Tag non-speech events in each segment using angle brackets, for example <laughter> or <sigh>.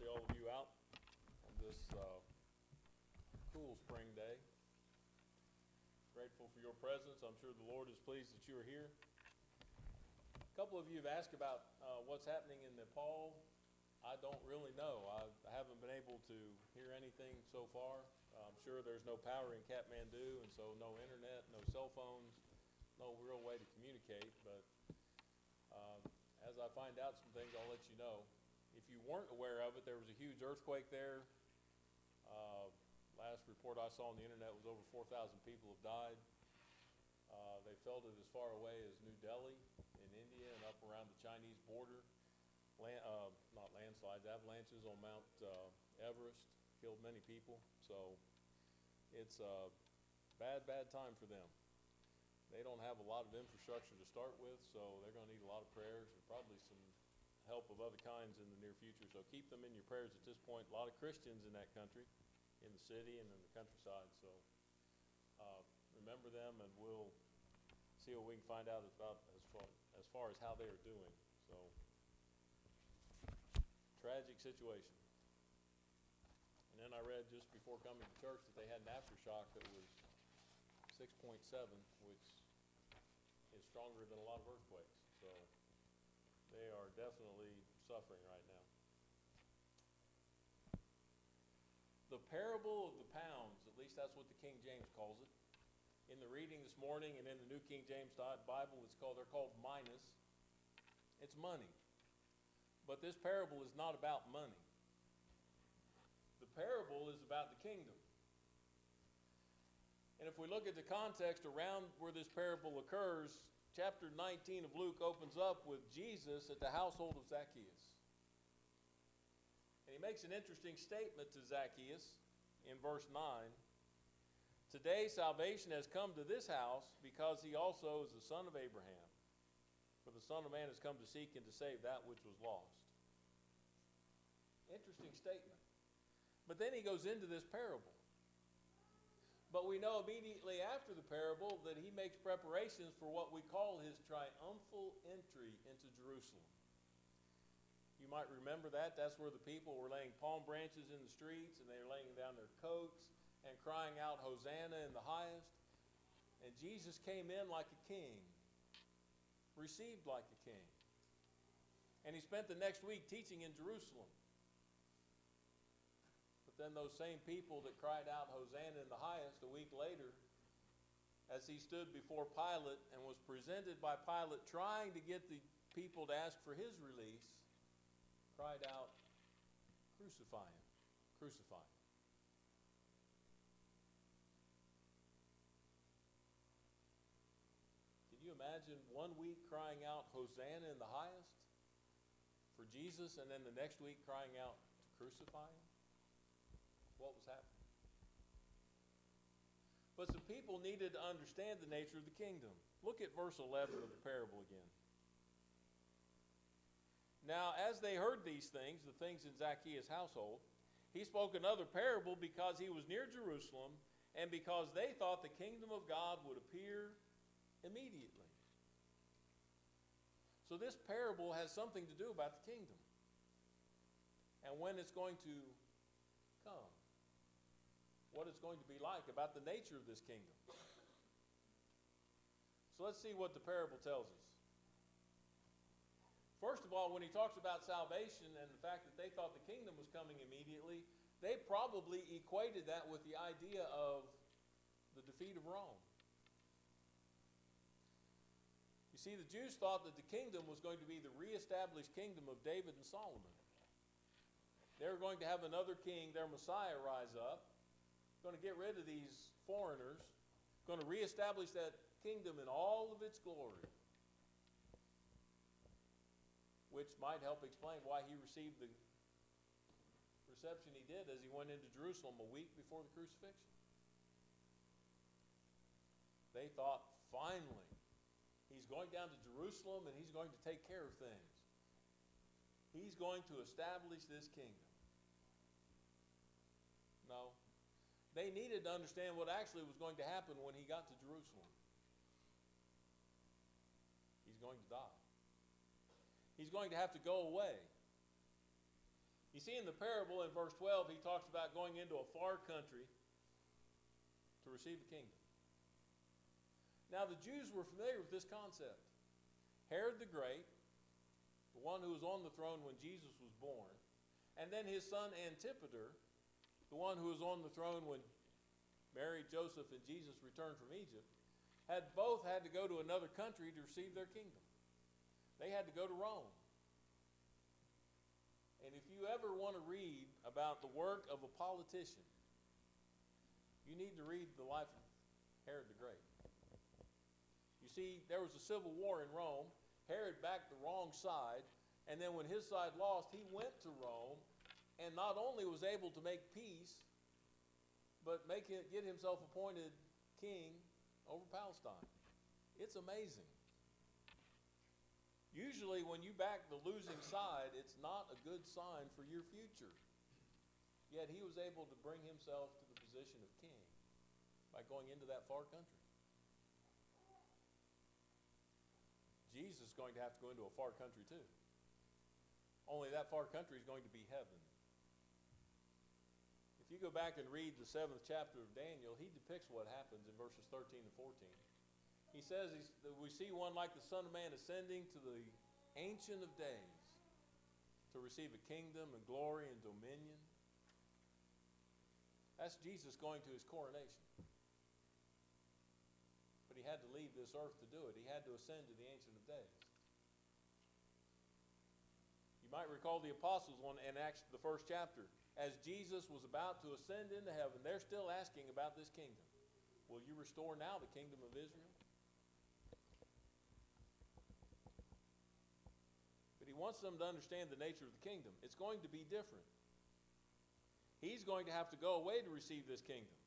see all of you out on this uh, cool spring day. Grateful for your presence. I'm sure the Lord is pleased that you are here. A couple of you have asked about uh, what's happening in Nepal. I don't really know. I, haven't been able to hear anything so far. I'm sure there's no power in Kathmandu, and so no internet, no cell phones, no real way to communicate. But um, as I find out some things, I'll let you know. You weren't aware of it, there was a huge earthquake there. Uh, last report I saw on the internet was over 4,000 people have died. Uh, they felt it as far away as New Delhi in India and up around the Chinese border. Land, uh, not landslides, avalanches on Mount uh, Everest killed many people. So it's a bad, bad time for them. They don't have a lot of infrastructure to start with, so they're going to need a lot of prayers and probably some help of other kinds in the near future. So keep them in your prayers at this point. A lot of Christians in that country, in the city and in the countryside. So uh, remember them, and we'll see what we can find out about as far as far as how they are doing. So tragic situation. And then I read just before coming to church that they had an aftershock that was 6.7, which is stronger than a lot of earthquakes. They are definitely suffering right now. The parable of the pounds, at least that's what the King James calls it. In the reading this morning and in the New King James Bible, it's called they're called minas. It's money. But this parable is not about money. The parable is about the kingdom. And if we look at the context around where this parable occurs, chapter 19 of Luke opens up with Jesus at the household of Zacchaeus. And he makes an interesting statement to Zacchaeus in verse 9. Today salvation has come to this house because he also is the son of Abraham. For the Son of Man has come to seek and to save that which was lost. Interesting statement. But then he goes into this parable. But we know immediately after the parable that he makes preparations for what we call his triumphal entry into Jerusalem. You might remember that. That's where the people were laying palm branches in the streets and they were laying down their coats and crying out, Hosanna in the highest. And Jesus came in like a king, received like a king. And he spent the next week teaching in Jerusalem. Then those same people that cried out, Hosanna in the highest, a week later, as he stood before Pilate and was presented by Pilate trying to get the people to ask for his release, cried out, Crucify him, crucify him. Can you imagine one week crying out, Hosanna in the highest for Jesus, and then the next week crying out crucify him? What was happening. But the people needed to understand the nature of the kingdom. Look at verse 11 of the parable again. Now, as they heard these things, the things in Zacchaeus' household, he spoke another parable because he was near Jerusalem and because they thought the kingdom of God would appear immediately. So, this parable has something to do about the kingdom and when it's going to come what it's going to be like, about the nature of this kingdom. So let's see what the parable tells us. First of all, when he talks about salvation and the fact that they thought the kingdom was coming immediately, they probably equated that with the idea of the defeat of Rome. You see, the Jews thought that the kingdom was going to be the reestablished kingdom of David and Solomon. They were going to have another king, their Messiah, rise up, going to get rid of these foreigners, going to reestablish that kingdom in all of its glory, which might help explain why he received the reception he did as he went into Jerusalem a week before the crucifixion. They thought, finally, he's going down to Jerusalem and he's going to take care of things. He's going to establish this kingdom. They needed to understand what actually was going to happen when he got to Jerusalem. He's going to die. He's going to have to go away. You see, in the parable in verse 12, he talks about going into a far country to receive the kingdom. Now, the Jews were familiar with this concept. Herod the Great, the one who was on the throne when Jesus was born, and then his son Antipater, the one who was on the throne when Mary, Joseph, and Jesus returned from Egypt, had both had to go to another country to receive their kingdom. They had to go to Rome. And if you ever want to read about the work of a politician, you need to read the life of Herod the Great. You see, there was a civil war in Rome. Herod backed the wrong side, and then when his side lost, he went to Rome and not only was able to make peace, but make it, get himself appointed king over Palestine. It's amazing. Usually, when you back the losing side, it's not a good sign for your future. Yet he was able to bring himself to the position of king by going into that far country. Jesus is going to have to go into a far country too. Only that far country is going to be heaven. You go back and read the seventh chapter of Daniel, he depicts what happens in verses 13 and 14. He says we see one like the Son of Man ascending to the Ancient of Days to receive a kingdom and glory and dominion. That's Jesus going to his coronation. But he had to leave this earth to do it. He had to ascend to the Ancient of Days. You might recall the apostles one in Acts, the first chapter. As Jesus was about to ascend into heaven, they're still asking about this kingdom. Will you restore now the kingdom of Israel? But he wants them to understand the nature of the kingdom. It's going to be different. He's going to have to go away to receive this kingdom.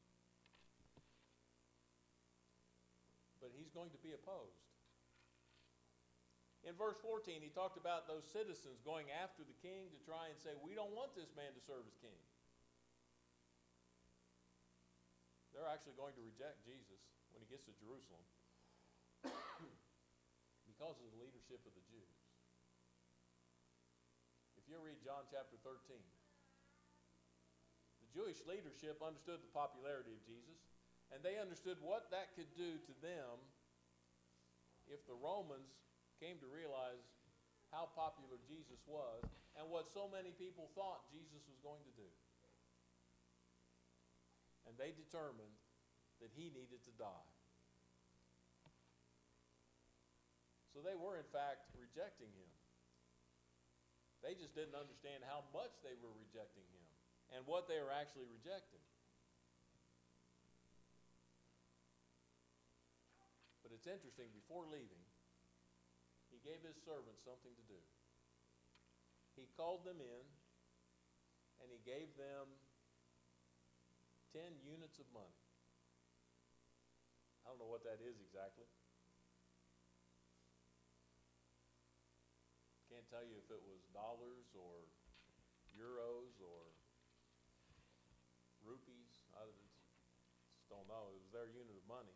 But he's going to be opposed. In verse 14, he talked about those citizens going after the king to try and say, We don't want this man to serve as king. They're actually going to reject Jesus when he gets to Jerusalem <coughs> because of the leadership of the Jews. If you read John chapter 13, the Jewish leadership understood the popularity of Jesus, and they understood what that could do to them if the Romans came to realize how popular Jesus was and what so many people thought Jesus was going to do. And they determined that he needed to die. So they were, in fact, rejecting him. They just didn't understand how much they were rejecting him and what they were actually rejecting. But it's interesting, before leaving, gave his servants something to do. He called them in and he gave them 10 units of money. I don't know what that is exactly. Can't tell you if it was dollars or euros or rupees. I just don't know. It was their unit of money.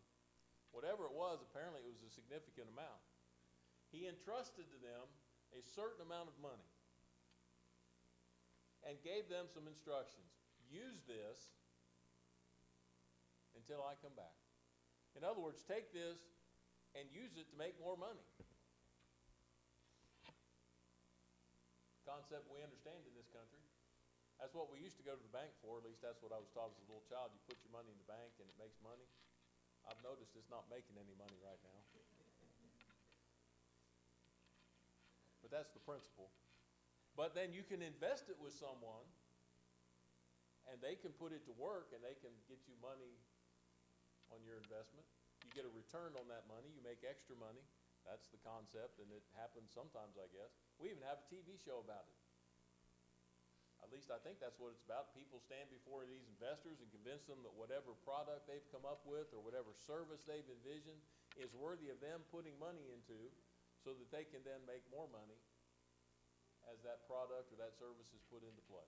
Whatever it was, apparently it was a significant amount he entrusted to them a certain amount of money and gave them some instructions. Use this until I come back. In other words, take this and use it to make more money. Concept we understand in this country. That's what we used to go to the bank for. At least that's what I was taught as a little child. You put your money in the bank and it makes money. I've noticed it's not making any money right now. But that's the principle. But then you can invest it with someone, and they can put it to work, and they can get you money on your investment. You get a return on that money, you make extra money. That's the concept, and it happens sometimes, I guess. We even have a TV show about it. At least I think that's what it's about. People stand before these investors and convince them that whatever product they've come up with or whatever service they've envisioned is worthy of them putting money into so that they can then make more money as that product or that service is put into play.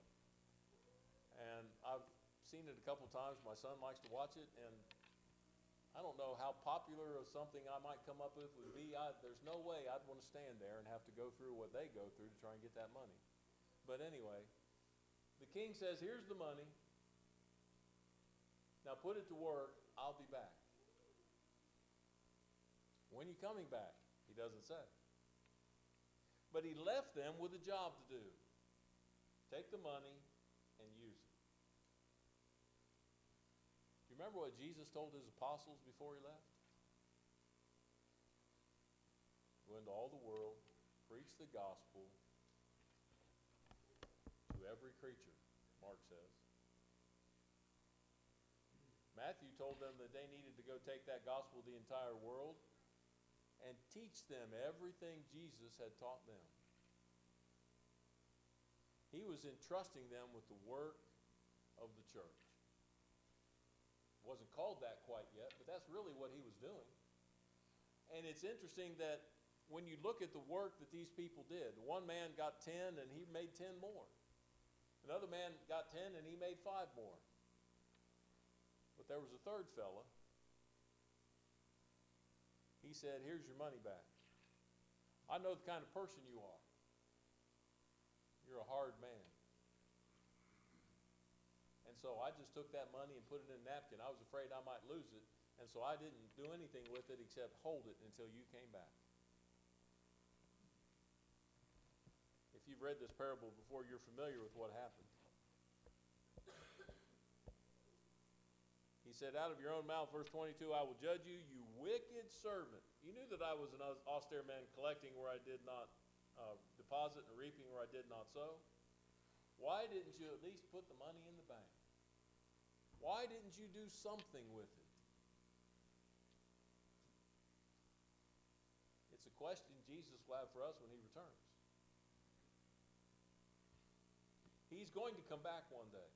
And I've seen it a couple times. My son likes to watch it, and I don't know how popular of something I might come up with would be. I, there's no way I'd want to stand there and have to go through what they go through to try and get that money. But anyway, the king says, Here's the money. Now put it to work. I'll be back. When are you coming back? He doesn't say. But he left them with a job to do. Take the money and use it. Do you remember what Jesus told his apostles before he left? Go into all the world, preach the gospel to every creature, Mark says. Matthew told them that they needed to go take that gospel to the entire world and teach them everything Jesus had taught them. He was entrusting them with the work of the church. Wasn't called that quite yet, but that's really what he was doing. And it's interesting that when you look at the work that these people did, one man got 10 and he made 10 more. Another man got 10 and he made 5 more. But there was a third fella. He said, Here's your money back. I know the kind of person you are. You're a hard man. And so I just took that money and put it in a napkin. I was afraid I might lose it. And so I didn't do anything with it except hold it until you came back. If you've read this parable before, you're familiar with what happened. He said, Out of your own mouth, verse 22, I will judge you, you wicked servant. You knew that I was an austere man, collecting where I did not uh, deposit and reaping where I did not sow. Why didn't you at least put the money in the bank? Why didn't you do something with it? It's a question Jesus will have for us when he returns. He's going to come back one day.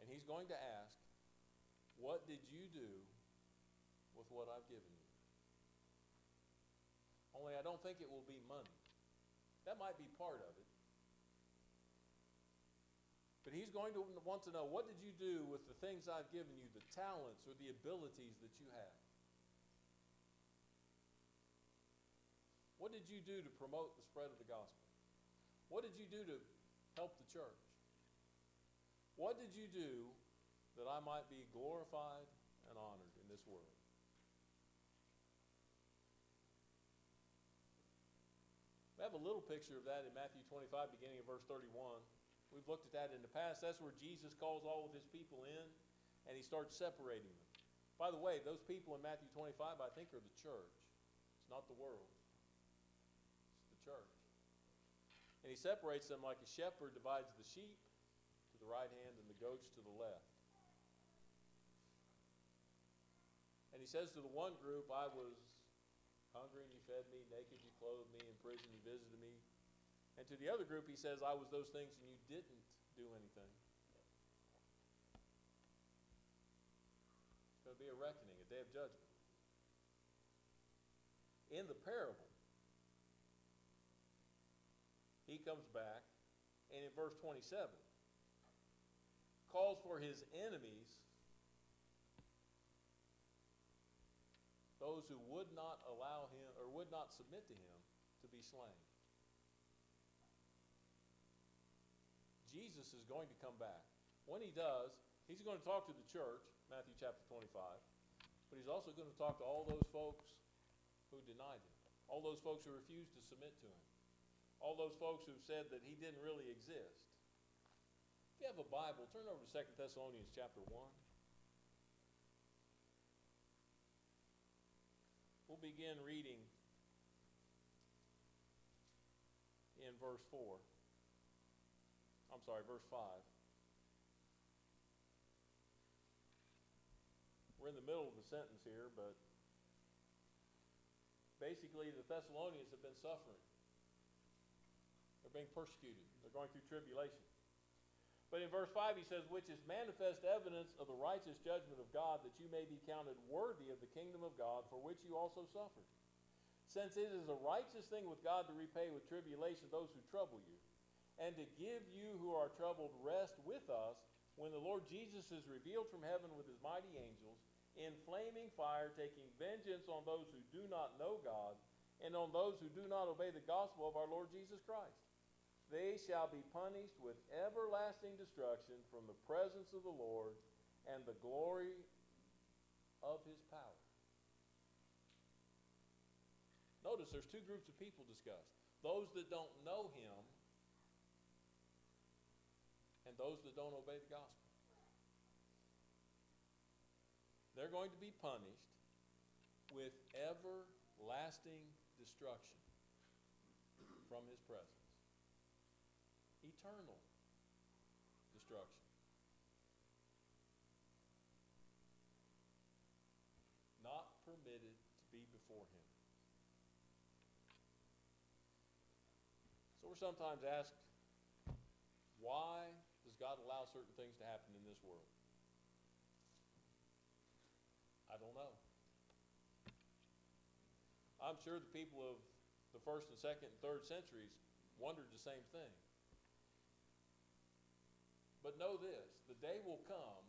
And he's going to ask, What did you do with what I've given you? Only I don't think it will be money. That might be part of it. But he's going to want to know what did you do with the things I've given you, the talents or the abilities that you have? What did you do to promote the spread of the gospel? What did you do to help the church? What did you do that I might be glorified and honored in this world? We have a little picture of that in Matthew 25, beginning of verse 31. We've looked at that in the past. That's where Jesus calls all of his people in and he starts separating them. By the way, those people in Matthew 25, I think, are the church. It's not the world, it's the church. And he separates them like a shepherd divides the sheep to the right hand and the goats to the left. And he says to the one group, I was hungry and you fed me, naked you clothed me, in prison you visited me. And to the other group, he says, I was those things and you didn't do anything. It's going to be a reckoning, a day of judgment. In the parable, he comes back, and in verse 27, calls for his enemies, those who would not allow him or would not submit to him, to be slain. Jesus is going to come back. When he does, he's going to talk to the church, Matthew chapter 25, but he's also going to talk to all those folks who denied him, all those folks who refused to submit to him, all those folks who said that he didn't really exist If you have a Bible, turn over to 2 Thessalonians chapter 1. Begin reading in verse 4. I'm sorry, verse 5. We're in the middle of the sentence here, but basically the Thessalonians have been suffering. They're being persecuted. They're going through tribulation. But in verse 5, he says, Which is manifest evidence of the righteous judgment of God, that you may be counted worthy of the kingdom of God, for which you also suffered. Since it is a righteous thing with God to repay with tribulation those who trouble you, and to give you who are troubled rest with us when the Lord Jesus is revealed from heaven with his mighty angels, in flaming fire, taking vengeance on those who do not know God, and on those who do not obey the gospel of our Lord Jesus Christ. They shall be punished with everlasting destruction from the presence of the Lord and the glory of his power. Notice there's two groups of people discussed those that don't know him and those that don't obey the gospel. They're going to be punished with everlasting destruction from his presence. Eternal destruction. Not permitted to be before him. So we're sometimes asked, why does God allow certain things to happen in this world? I don't know. I'm sure the people of the first and second and third centuries wondered the same thing. But know this the day will come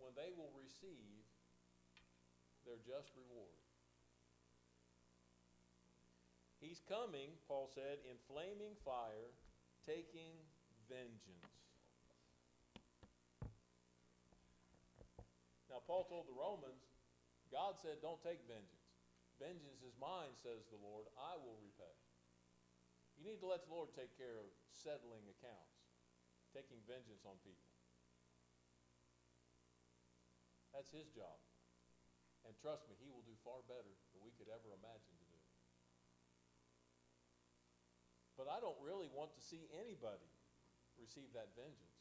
when they will receive their just reward. He's coming, Paul said, in flaming fire, taking vengeance. Now, Paul told the Romans, God said, Don't take vengeance. Vengeance is mine, says the Lord. I will repay. You need to let the Lord take care of settling accounts, taking vengeance on people. That's his job. And trust me, he will do far better than we could ever imagine to do. But I don't really want to see anybody receive that vengeance.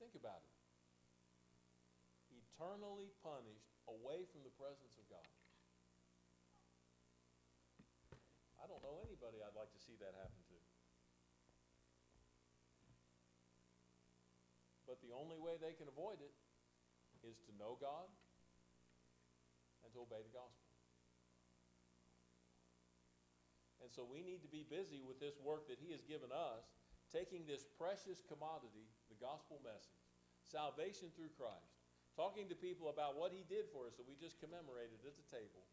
Think about it. Eternally punished away from the presence of God. I don't know anybody I'd like to see that happen only way they can avoid it is to know God and to obey the gospel. And so we need to be busy with this work that He has given us, taking this precious commodity, the gospel message, salvation through Christ, talking to people about what He did for us that we just commemorated at the table,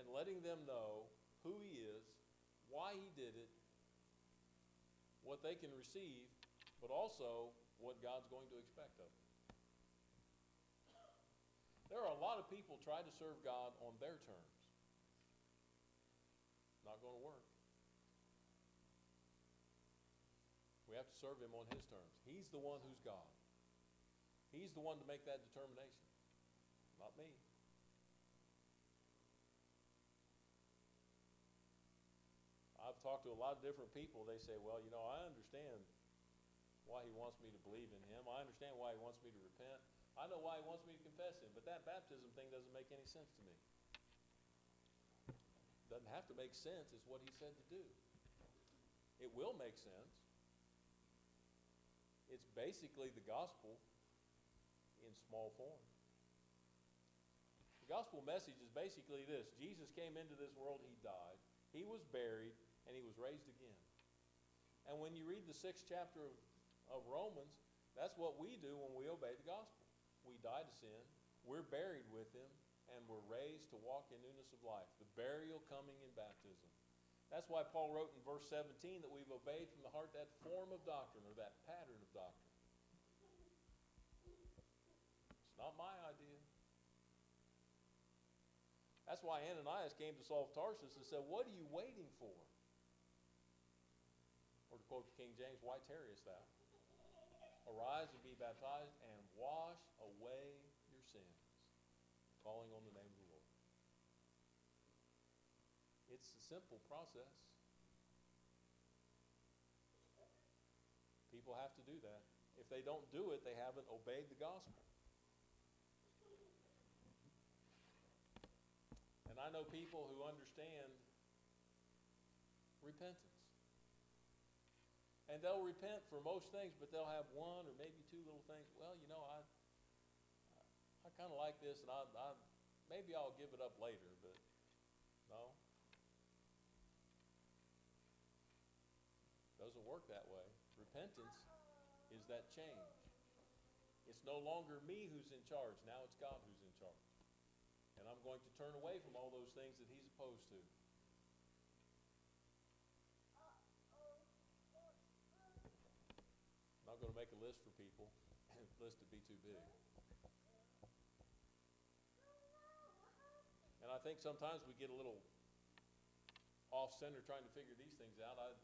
and letting them know who He is, why He did it, what they can receive, but also what God's going to expect of them. There are a lot of people try to serve God on their terms. Not going to work. We have to serve him on his terms. He's the one who's God. He's the one to make that determination, not me. I've talked to a lot of different people. They say, well, you know, I understand why he wants me to believe in him. I understand why he wants me to repent. I know why he wants me to confess him, but that baptism thing doesn't make any sense to me. Doesn't have to make sense, is what he said to do. It will make sense. It's basically the gospel in small form. The gospel message is basically this Jesus came into this world, he died, he was buried, and he was raised again. And when you read the sixth chapter of, of Romans, that's what we do when we obey the gospel. We die to sin, we're buried with him, and we're raised to walk in newness of life. The burial coming in baptism. That's why Paul wrote in verse 17 that we've obeyed from the heart that form of doctrine or that pattern of doctrine. It's not my idea. That's why Ananias came to Saul of Tarsus and said, What are you waiting for? Or to quote King James, Why tarriest thou? Arise and be baptized and wash away your sins, calling on the name of the Lord. It's a simple process. People have to do that. If they don't do it, they haven't obeyed the gospel. And I know people who understand repentance. And they'll repent for most things, but they'll have one or maybe two little things. Well, you know, I I kind of like this, and I, I maybe I'll give it up later, but no. Doesn't work that way. Repentance is that change. It's no longer me who's in charge. Now it's God who's in charge. And And I'm going to turn away from all those things that he's opposed to. Going to make a list for people. <laughs> The list would be too big. And I think sometimes we get a little off center trying to figure these things out. I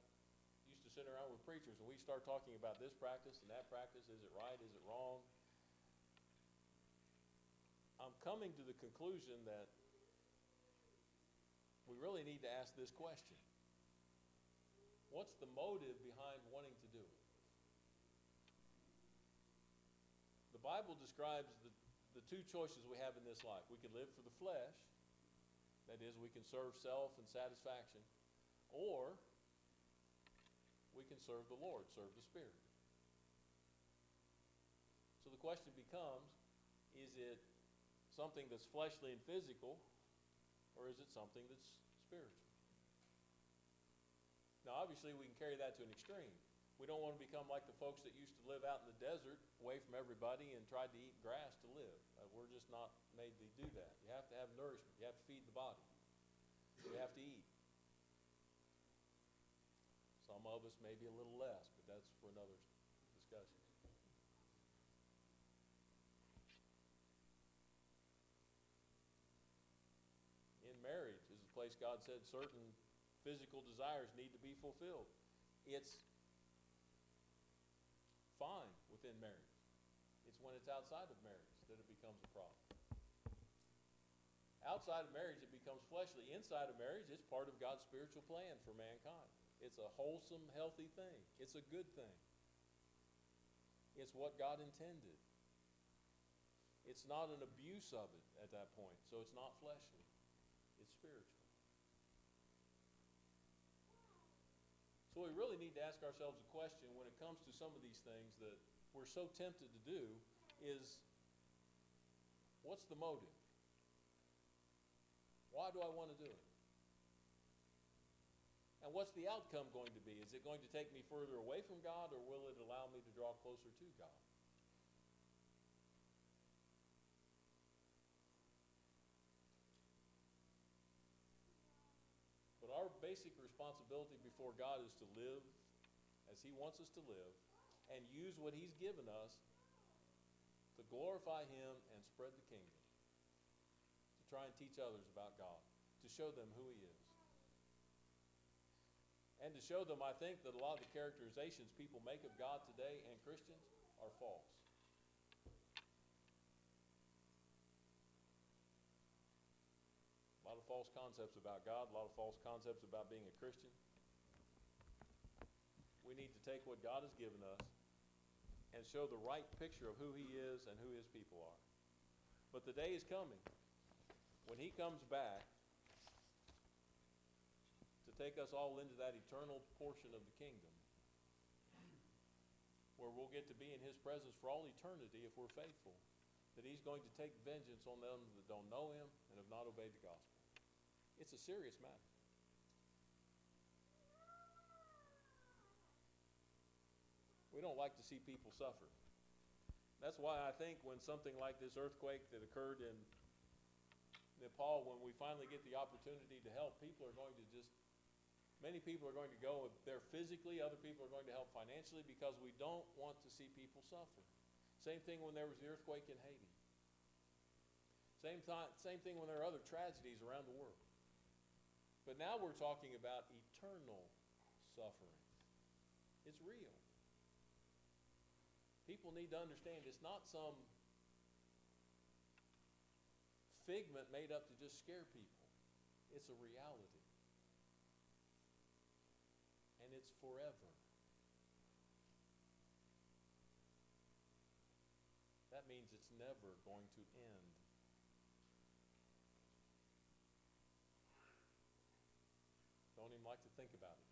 used to sit around with preachers and we start talking about this practice and that practice. Is it right? Is it wrong? I'm coming to the conclusion that we really need to ask this question What's the motive behind wanting to do it? Bible describes the, the two choices we have in this life. We can live for the flesh, that is, we can serve self and satisfaction, or we can serve the Lord, serve the Spirit. So the question becomes is it something that's fleshly and physical, or is it something that's spiritual? Now, obviously, we can carry that to an extreme. We don't want to become like the folks that used to live out in the desert, away from everybody, and tried to eat grass to live. Uh, we're just not made to do that. You have to have nourishment. You have to feed the body. You have to eat. Some of us maybe a little less, but that's for another discussion. In marriage is the place God said certain physical desires need to be fulfilled. It's fine within marriage. It's when it's outside of marriage that it becomes a problem. Outside of marriage, it becomes fleshly. Inside of marriage, it's part of God's spiritual plan for mankind. It's a wholesome, healthy thing. It's a good thing. It's what God intended. It's not an abuse of it at that point, so it's not fleshly. It's spiritual. So we really need to ask ourselves a question when it comes to some of these things that we're so tempted to do is what's the motive? Why do I want to do it? And what's the outcome going to be? Is it going to take me further away from God or will it allow me to draw closer to God? Basic responsibility before God is to live as He wants us to live and use what He's given us to glorify Him and spread the kingdom. To try and teach others about God, to show them who He is. And to show them, I think, that a lot of the characterizations people make of God today and Christians are false. False concepts about God, a lot of false concepts about being a Christian. We need to take what God has given us and show the right picture of who He is and who His people are. But the day is coming when He comes back to take us all into that eternal portion of the kingdom where we'll get to be in His presence for all eternity if we're faithful. That He's going to take vengeance on them that don't know Him and have not obeyed the gospel. It's a serious matter. We don't like to see people suffer. That's why I think when something like this earthquake that occurred in Nepal, when we finally get the opportunity to help, people are going to just, many people are going to go there physically, other people are going to help financially because we don't want to see people suffer. Same thing when there was the earthquake in Haiti. Same, th- same thing when there are other tragedies around the world. But now we're talking about eternal suffering. It's real. People need to understand it's not some figment made up to just scare people. It's a reality. And it's forever. That means it's never going to end. Don't even like to think about it.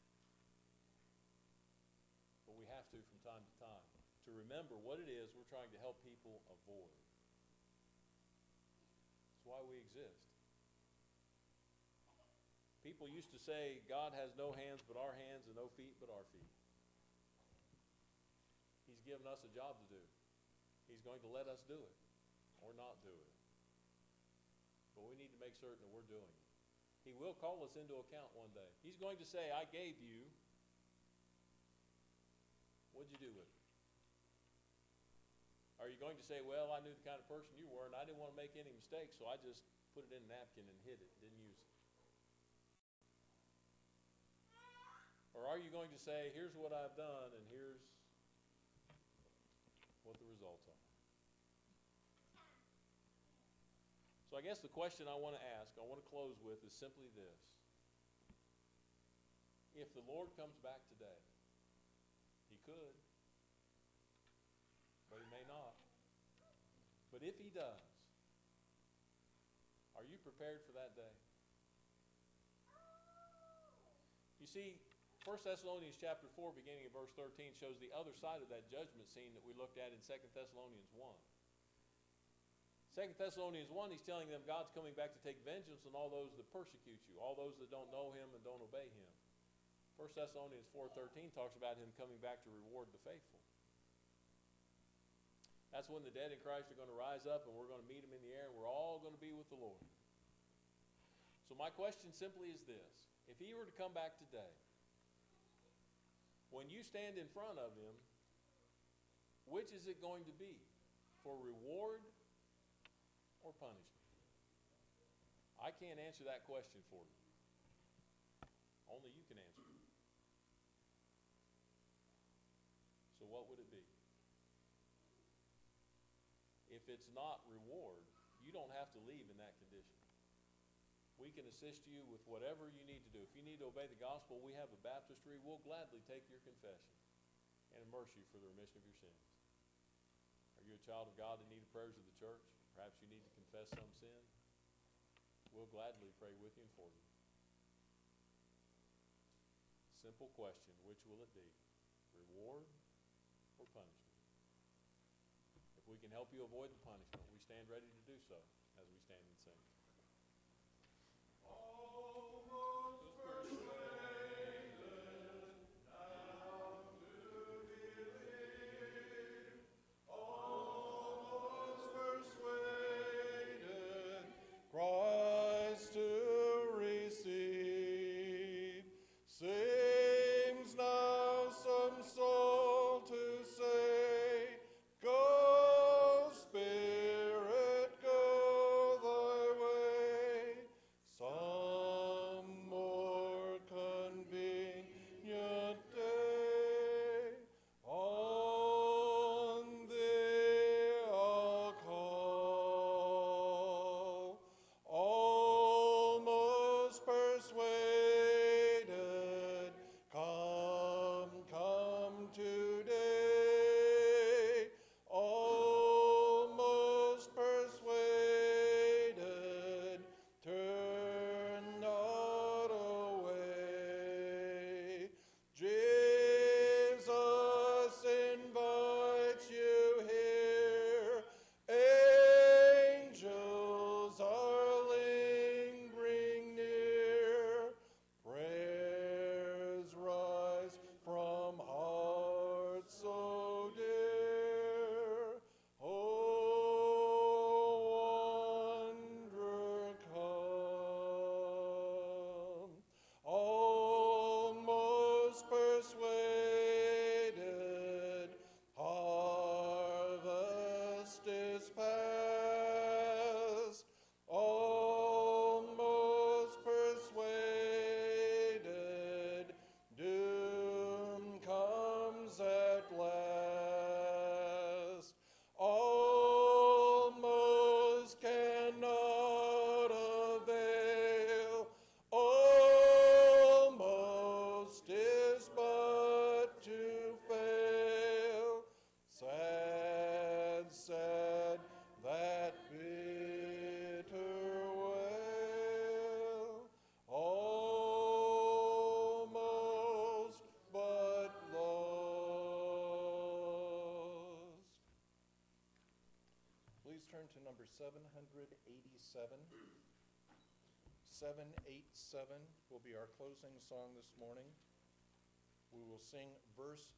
But we have to from time to time to remember what it is we're trying to help people avoid. That's why we exist. People used to say, God has no hands but our hands and no feet but our feet. He's given us a job to do. He's going to let us do it or not do it. but we need to make certain that we're doing it. He will call us into account one day. He's going to say, I gave you. What'd you do with it? Are you going to say, well, I knew the kind of person you were, and I didn't want to make any mistakes, so I just put it in a napkin and hid it, didn't use it? Or are you going to say, here's what I've done, and here's what the results are? So I guess the question I want to ask, I want to close with, is simply this. If the Lord comes back today, he could, but he may not. But if he does, are you prepared for that day? You see, 1 Thessalonians chapter 4, beginning of verse 13, shows the other side of that judgment scene that we looked at in 2 Thessalonians 1. 2 Thessalonians 1, he's telling them God's coming back to take vengeance on all those that persecute you, all those that don't know him and don't obey him. 1 Thessalonians 4.13 talks about him coming back to reward the faithful. That's when the dead in Christ are going to rise up and we're going to meet him in the air and we're all going to be with the Lord. So my question simply is this. If he were to come back today, when you stand in front of him, which is it going to be? For reward or punishment? I can't answer that question for you. Only you can answer it. So what would it be? If it's not reward, you don't have to leave in that condition. We can assist you with whatever you need to do. If you need to obey the gospel, we have a baptistry. We'll gladly take your confession and immerse you for the remission of your sins. Are you a child of God in need of prayers of the church? Perhaps you need to confess some sin. We'll gladly pray with you and for you. Simple question which will it be? Reward or punishment? If we can help you avoid the punishment, we stand ready to do so as we stand and sing. 787 will be our closing song this morning. We will sing verse 2 only